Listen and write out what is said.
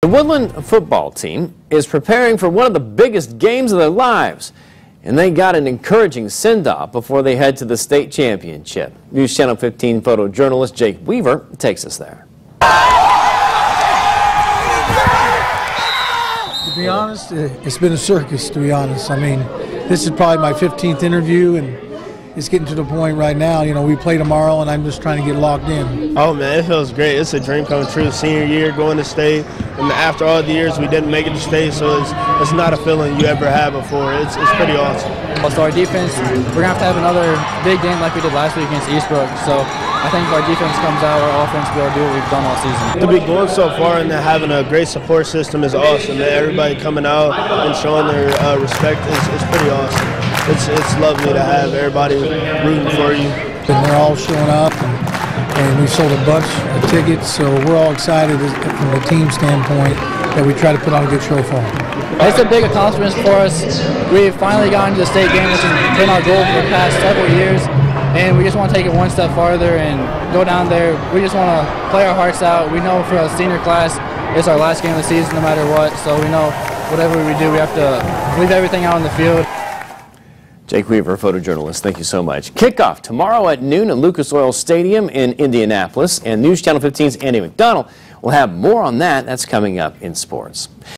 The Woodlan football team is preparing for one of the biggest games of their lives, and they got an encouraging send-off before they head to the state championship. News Channel 15 photojournalist Jake Weaver takes us there. To be honest, it's been a circus, to be honest. I mean, this is probably my 15th interview, and it's getting to the point right now. You know, we play tomorrow, and I'm just trying to get locked in. Oh man, it feels great. It's a dream come true. Senior year, going to state, and after all the years we didn't make it to state, so it's it's not a feeling you ever had before. It's it's pretty awesome. So our defense, we're gonna have to have another big game like we did last week against Eastbrook. So I think if our defense comes out, our offense will do what we've done all season. To be going so far and having a great support system is awesome. Everybody coming out and showing their uh, respect is, is pretty awesome. It's it's lovely to have everybody rooting for you. And they're all showing up, and, and we sold a bunch of tickets, so we're all excited from the team standpoint that we try to put on a good show for them. It's a big accomplishment for us. We've finally gotten to the state game, which has been our goal for the past several years and we just want to take it one step farther and go down there. We just want to play our hearts out. We know for a senior class, it's our last game of the season no matter what, so we know whatever we do, we have to leave everything out on the field. Jake Weaver, photojournalist, thank you so much. Kickoff tomorrow at noon at Lucas Oil Stadium in Indianapolis, and News Channel 15's Andy McDonald will have more on that. That's coming up in sports.